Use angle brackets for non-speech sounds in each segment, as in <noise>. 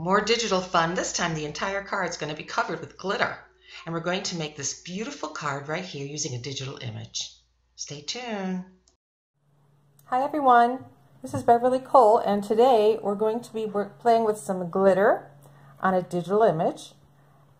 More digital fun. This time the entire card is going to be covered with glitter. And we're going to make this beautiful card right here using a digital image. Stay tuned. Hi everyone, this is Beverly Cole and today we're going to be playing with some glitter on a digital image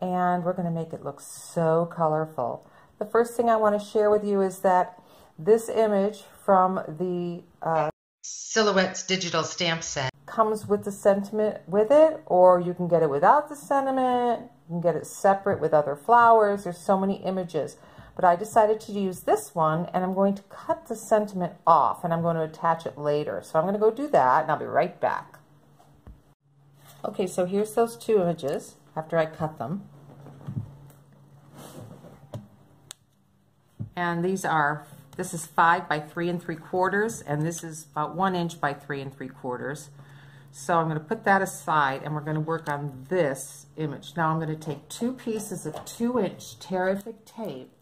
and we're going to make it look so colorful. The first thing I want to share with you is that this image from the uh, Silhouettes digital stamp set comes with the sentiment with it or you can get it without the sentiment you can get it separate with other flowers there's so many images. But I decided to use this one and I'm going to cut the sentiment off and I'm going to attach it later. So I'm going to go do that and I'll be right back. Okay so here's those two images after I cut them. And these are this is five by three and three quarters and this is about one inch by three and three quarters so I'm going to put that aside and we're going to work on this image. Now I'm going to take two pieces of two inch Tear-ific tape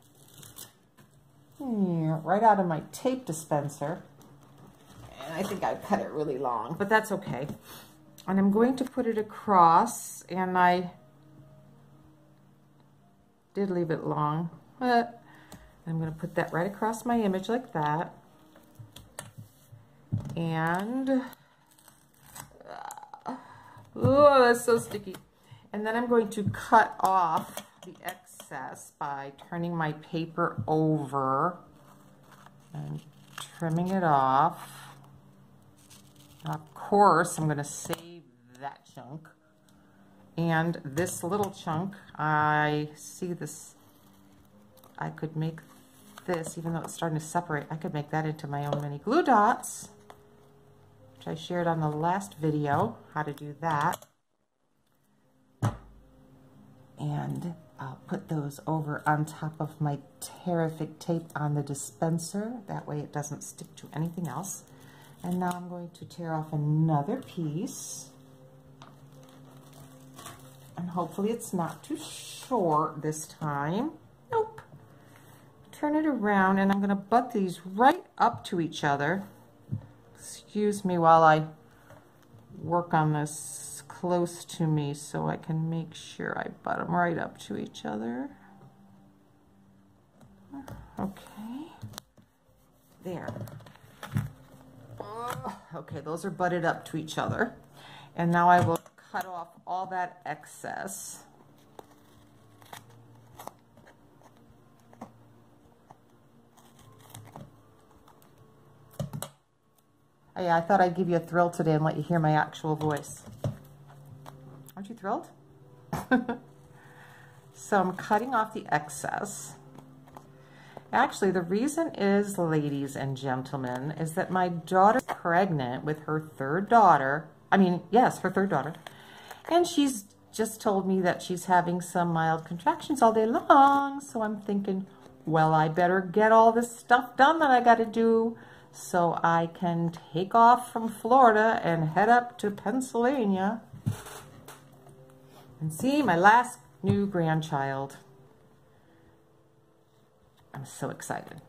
right out of my tape dispenser. And I think I cut it really long, but that's okay. And I'm going to put it across and I did leave it long, but I'm going to put that right across my image like that. And Oh, that's so sticky. And then I'm going to cut off the excess by turning my paper over and trimming it off. Of course, I'm going to save that chunk. And this little chunk, I see this, I could make this, even though it's starting to separate, I could make that into my own mini glue dots. I shared on the last video, how to do that. And I'll put those over on top of my Tear-ific tape on the dispenser. That way it doesn't stick to anything else. And now I'm going to tear off another piece. And hopefully it's not too short this time. Nope. Turn it around and I'm going to butt these right up to each other excuse me while I work on this close to me so I can make sure I butt them right up to each other. Okay. There. Oh, okay, those are butted up to each other. And now I will cut off all that excess. Oh, hey, I thought I'd give you a thrill today and let you hear my actual voice. Aren't you thrilled? <laughs> so I'm cutting off the excess. Actually, the reason is, ladies and gentlemen, is that my daughter's pregnant with her third daughter. I mean, yes, her third daughter. And she's just told me that she's having some mild contractions all day long. So I'm thinking, well, I better get all this stuff done that I got to do so I can take off from Florida and head up to Pennsylvania and see my last new grandchild. I'm so excited.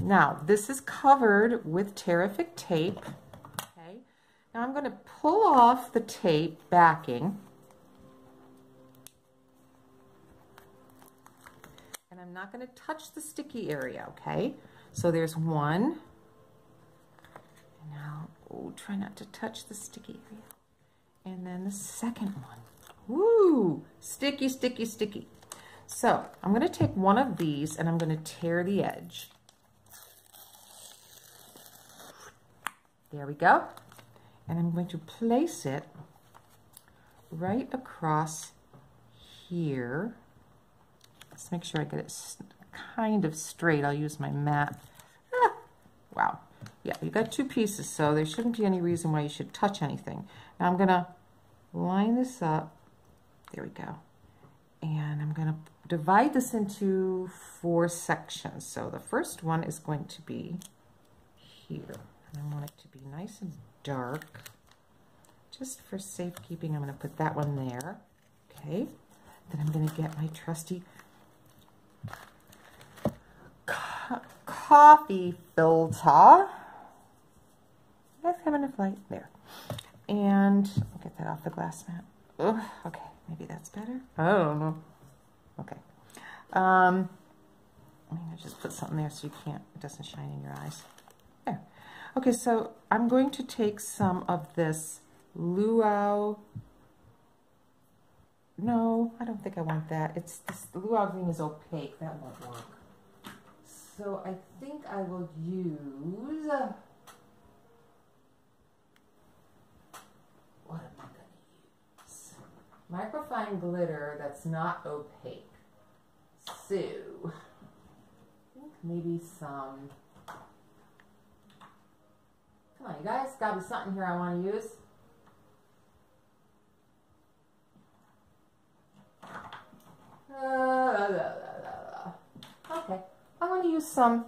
Now, this is covered with Tear-ific tape. Okay. Now I'm going to pull off the tape backing. And I'm not going to touch the sticky area, okay? So there's one, try not to touch the sticky area. And then the second one. Woo! Sticky, sticky, sticky. So, I'm going to take one of these and I'm going to tear the edge. There we go. And I'm going to place it right across here. Let's make sure I get it kind of straight. I'll use my mat. Ah, wow. Yeah, you got two pieces, so there shouldn't be any reason why you should touch anything. Now I'm going to line this up. There we go. And I'm going to divide this into four sections. So the first one is going to be here. And I want it to be nice and dark. Just for safekeeping, I'm going to put that one there. Okay. Then I'm going to get my trusty coffee filter. Yes, having a flight there. And I'll get that off the glass mat. Ugh, okay, maybe that's better. I don't know. Okay. Um, I'm going to just put something there so you can't, it doesn't shine in your eyes. There. Okay, so I'm going to take some of this luau. No, I don't think I want that. It's this luau green is opaque. That won't work. So I think I will use. Uh, what am I going to use? Microfine glitter that's not opaque. So maybe some. Come on, you guys. Got to be something here I want to use. Uh, okay, I want to use some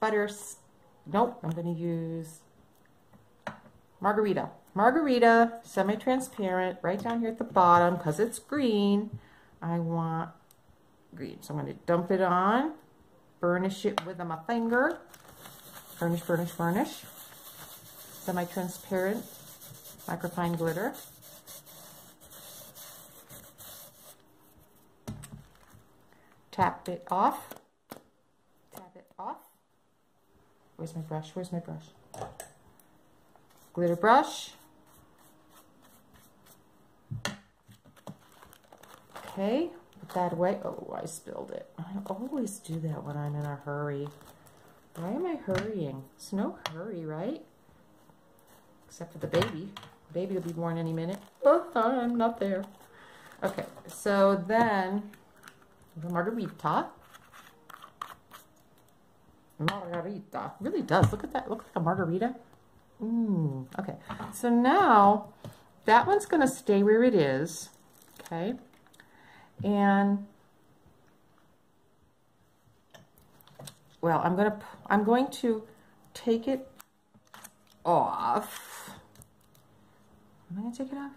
butter. Nope, I'm going to use margarita. Margarita, semi-transparent, right down here at the bottom because it's green. I want green. So I'm going to dump it on, burnish it with my finger. Burnish, burnish, burnish. Semi-transparent microfine glitter. Tap it off. Tap it off. Where's my brush? Where's my brush? Glitter brush. Okay, put that away. Oh, I spilled it. I always do that when I'm in a hurry. Why am I hurrying? It's no hurry, right? Except for the baby. The baby will be born any minute. Oh, I'm not there. Okay, so then the margarita. Margarita. really does. Look at that. Look like a margarita. Mmm. Okay. So now that one's going to stay where it is. Okay. And well, I'm going to I'm going to take it off. I'm going to take it off?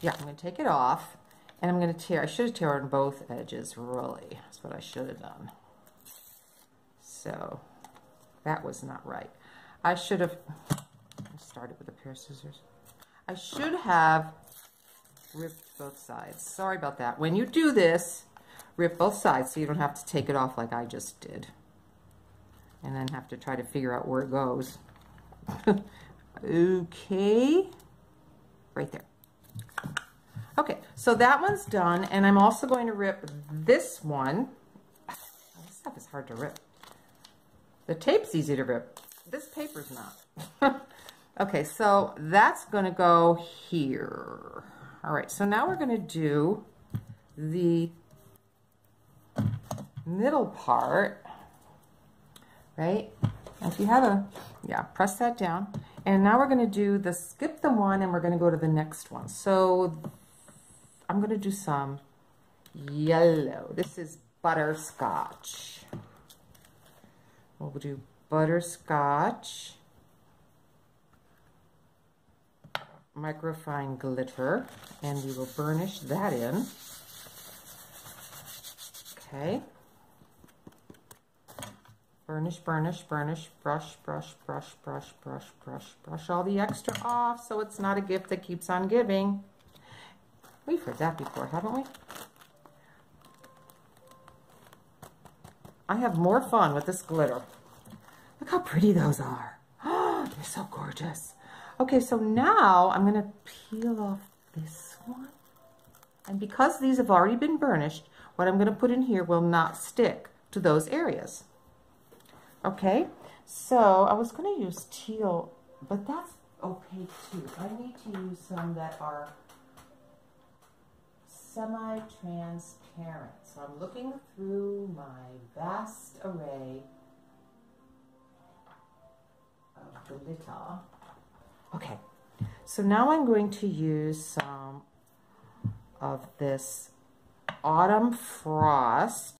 Yeah, I'm going to take it off and I'm going to tear, I should have torn both edges, really. That's what I should have done. So, that was not right. I should have, started with a pair of scissors. I should have ripped both sides. Sorry about that. When you do this, rip both sides so you don't have to take it off like I just did. And then have to try to figure out where it goes. <laughs> okay. Right there. Okay, so that one's done, and I'm also going to rip this one. This stuff is hard to rip. The tape's easy to rip. This paper's not. <laughs> okay, so that's going to go here. All right, so now we're going to do the middle part, right? If you have a, yeah, press that down. And now we're going to do the skip the one and we're going to go to the next one. So I'm going to do some yellow. This is butterscotch. We'll do butterscotch, microfine glitter, and we will burnish that in. Okay. Burnish, burnish, burnish, brush, brush, brush, brush, brush, brush, brush all the extra off so it's not a gift that keeps on giving. We've heard that before, haven't we? I have more fun with this glitter. How pretty those are. Oh, <gasps> they're so gorgeous. Okay, so now I'm going to peel off this one. And because these have already been burnished, what I'm going to put in here will not stick to those areas. Okay, so I was going to use teal, but that's opaque too. I need to use some that are semi-transparent. So I'm looking through my vast array of glitter. Okay, so now I'm going to use some of this Autumn Frost.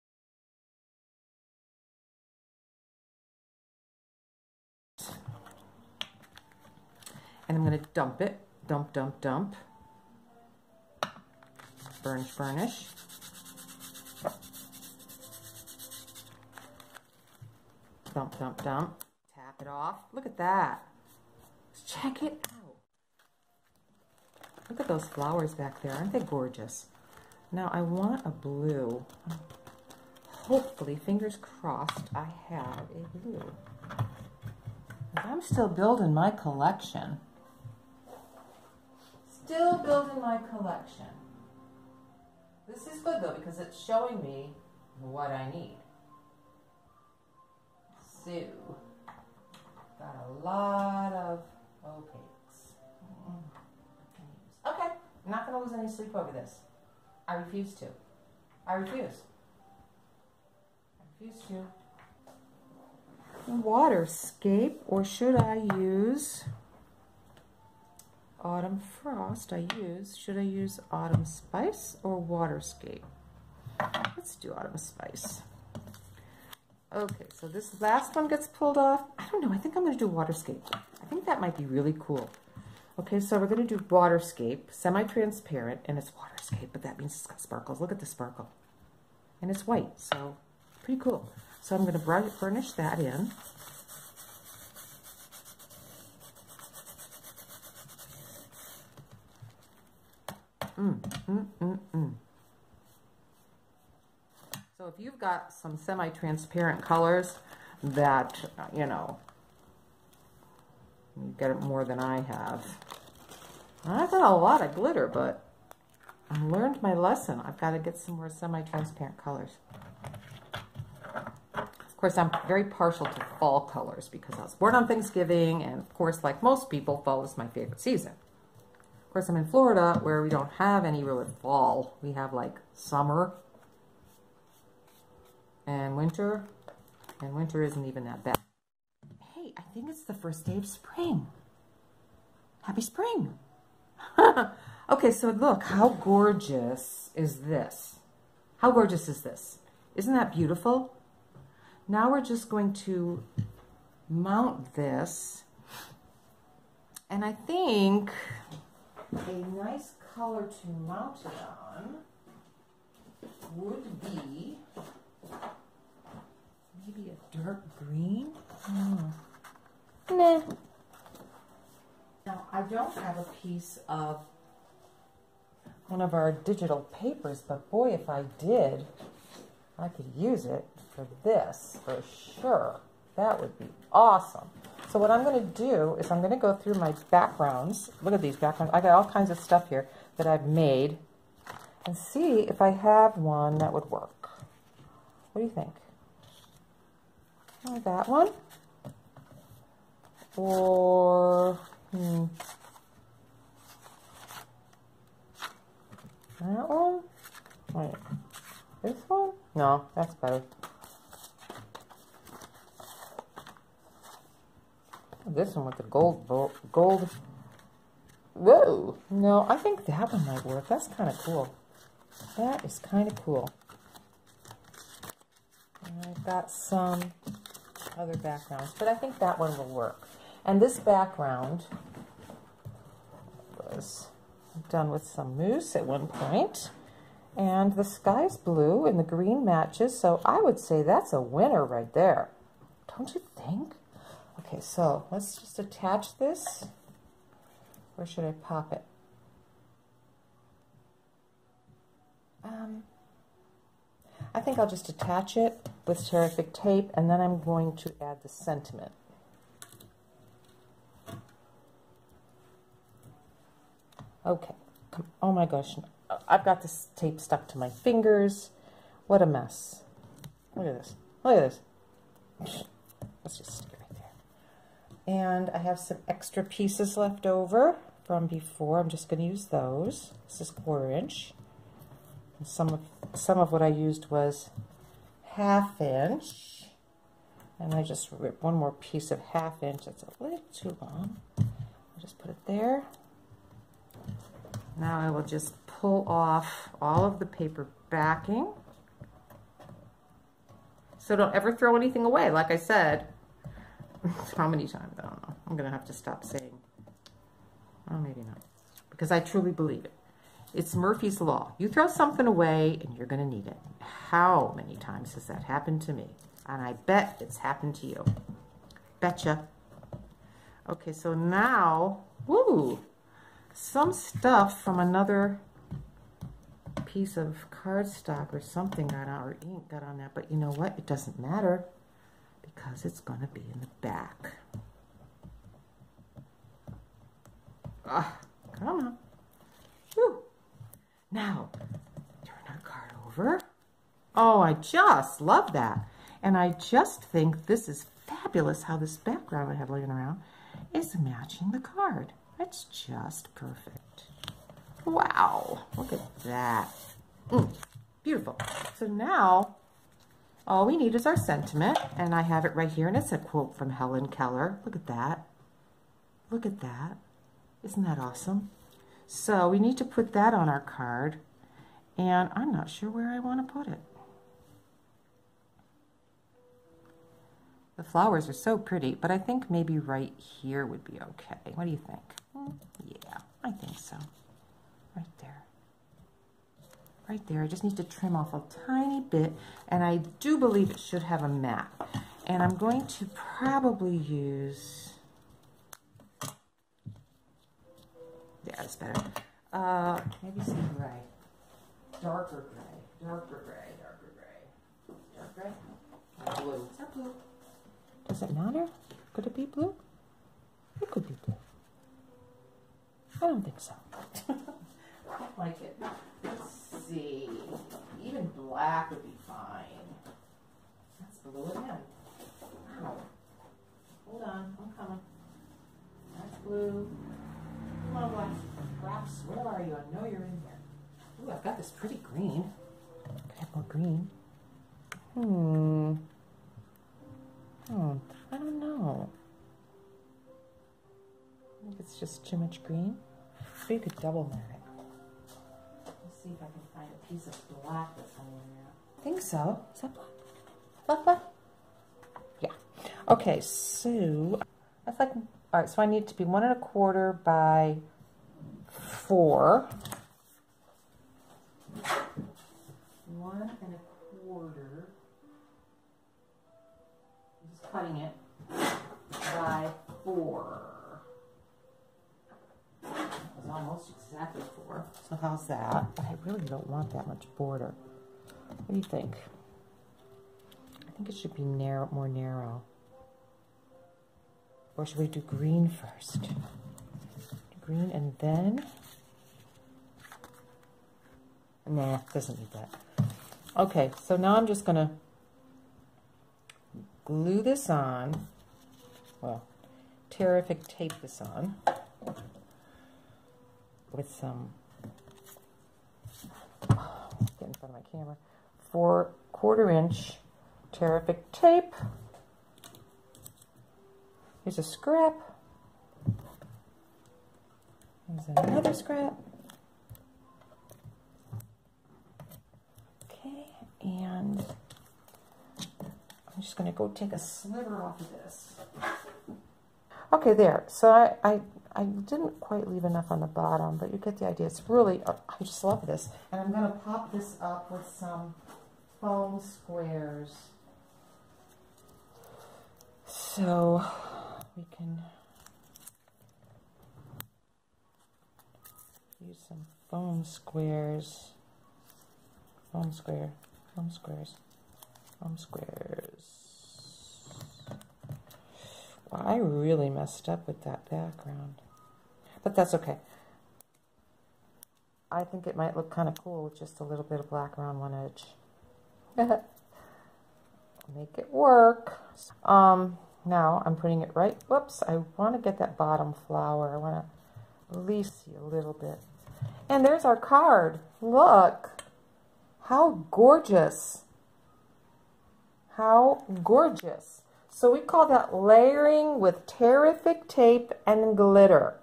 And I'm going to dump it, dump, dump, dump burnish, burnish. Dump, dump, dump. It off. Look at that. Let's Check it out. Look at those flowers back there. Aren't they gorgeous? Now I want a blue. Hopefully, fingers crossed, I have a blue. I'm still building my collection. Still building my collection. This is good though because it's showing me what I need. So, lot of opaques. Mm. Okay, I'm not going to lose any sleep over this. I refuse to. I refuse. I refuse to. Waterscape, or should I use Autumn Frost? I use, should I use Autumn Spice or Waterscape? Let's do Autumn Spice. Okay, so this last one gets pulled off. I don't know, I think I'm going to do Waterscape. I think that might be really cool. Okay, so we're going to do Waterscape, semi-transparent, and it's Waterscape, but that means it's got sparkles. Look at the sparkle. And it's white, so pretty cool. So I'm going to burnish that in. Mm, mm, mm, mm. So if you've got some semi-transparent colors that, you know, you get it more than I have. I've got a lot of glitter, but I learned my lesson. I've got to get some more semi-transparent colors. Of course, I'm very partial to fall colors because I was born on Thanksgiving, and of course, like most people, fall is my favorite season. Of course, I'm in Florida where we don't have any really fall. We have like summer and winter, and winter isn't even that bad. Hey, I think it's the first day of spring. Happy spring. <laughs> okay, so look, how gorgeous is this? How gorgeous is this? Isn't that beautiful? Now we're just going to mount this. And I think a nice color to mount it on would be Maybe a dark green? Mm. Nah. Now, I don't have a piece of one of our digital papers, but boy, if I did, I could use it for this for sure. That would be awesome. So what I'm going to do is I'm going to go through my backgrounds. Look at these backgrounds. I got all kinds of stuff here that I've made and see if I have one that would work. What do you think? That one. Or, hmm, that one? Wait, this one? No, that's better. This one with the gold, gold. Whoa! No, I think that one might work. That's kind of cool. That is kind of cool. I've got some other backgrounds, but I think that one will work. And this background was done with some mousse at one point. And the sky's blue and the green matches, so I would say that's a winner right there. Don't you think? Okay, so let's just attach this. Where should I pop it? Um, I think I'll just attach it with Tear-ific tape and then I'm going to add the sentiment. Okay, oh my gosh, I've got this tape stuck to my fingers. What a mess. Look at this, look at this. Let's just stick it right there. And I have some extra pieces left over from before. I'm just going to use those. This is quarter inch. Some of, some of what I used was half inch. And I just ripped one more piece of half inch. That's a little too long. I'll just put it there. Now I will just pull off all of the paper backing. So don't ever throw anything away. Like I said, <laughs> how many times? I don't know. I'm going to have to stop saying. Oh, maybe not. Because I truly believe it. It's Murphy's Law. You throw something away and you're going to need it. How many times has that happened to me? And I bet it's happened to you. Betcha. Okay, so now, woo, some stuff from another piece of cardstock or something got on, or ink got on that. But you know what? It doesn't matter because it's going to be in the back. Ah, come on. Now, turn our card over. Oh, I just love that. And I just think this is fabulous how this background I have laying around is matching the card. It's just perfect. Wow, look at that. Mm, beautiful. So now, all we need is our sentiment, and I have it right here, and it's a quote from Helen Keller. Look at that. Look at that. Isn't that awesome? So we need to put that on our card, and I'm not sure where I want to put it. The flowers are so pretty, but I think maybe right here would be okay. What do you think? Yeah, I think so. Right there. Right there. I just need to trim off a tiny bit, and I do believe it should have a mat. And I'm going to probably use... Yeah, that's better. Uh, maybe some gray. Darker gray. Darker gray. Darker gray. Dark gray? Blue. Is that blue? Does it matter? Could it be blue? It could be blue. I don't think so. <laughs> I don't like it. Let's see. Even black would be fine. That's blue again. Wow. Hold on, I'm coming. That's blue. Come on, black. Where are you? I know you're in here. Ooh, I've got this pretty green. Could have more green. Hmm. Hmm. I don't know. I think it's just too much green. Maybe you could double mat it. Let's see if I can find a piece of black that's in there. I think so. Is that black? Black, black? Yeah. Okay, so that's like, all right, so I need it to be one and a quarter by four. One and a quarter. I'm just cutting it by four. It's almost exactly four. So how's that? But I really don't want that much border. What do you think? I think it should be narrow, more narrow. Or should we do green first? Green and then? Nah, doesn't need that. Okay, so now I'm just going to glue this on. Well, tear-ific tape this on with some, get in front of my camera, four quarter inch tear-ific tape. Here's a scrap. Here's another scrap. Okay, and I'm just going to go take a sliver off of this. Okay, there. So I, I, I didn't quite leave enough on the bottom, but you get the idea. It's really, uh, I just love this. And I'm going to pop this up with some foam squares. So we can use some foam squares. Foam square, foam squares, foam squares. Well, I really messed up with that background. But that's okay. I think it might look kind of cool with just a little bit of black around one edge. <laughs> Make it work. Um, now I'm putting it right, whoops, I want to get that bottom flower. I want to least see a little bit. And there's our card. Look, how gorgeous. How gorgeous. So we call that layering with tear-ific tape and glitter.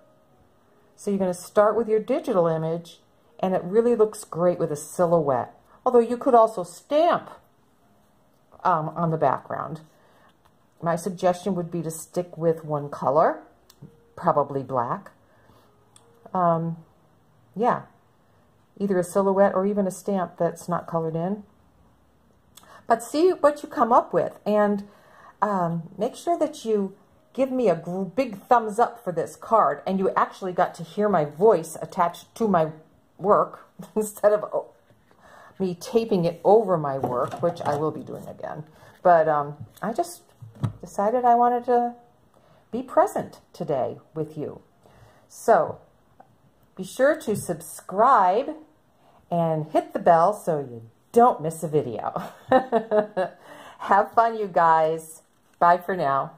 So you're going to start with your digital image and it really looks great with a silhouette. Although you could also stamp um, on the background. My suggestion would be to stick with one color, probably black. Um, yeah, either a silhouette or even a stamp that's not colored in. But see what you come up with and um, make sure that you give me a big thumbs up for this card. And you actually got to hear my voice attached to my work <laughs> instead of oh, me taping it over my work, which I will be doing again. But um, I just decided I wanted to be present today with you. So be sure to subscribe and hit the bell so you don't miss a video. <laughs> Have fun, you guys. Bye for now.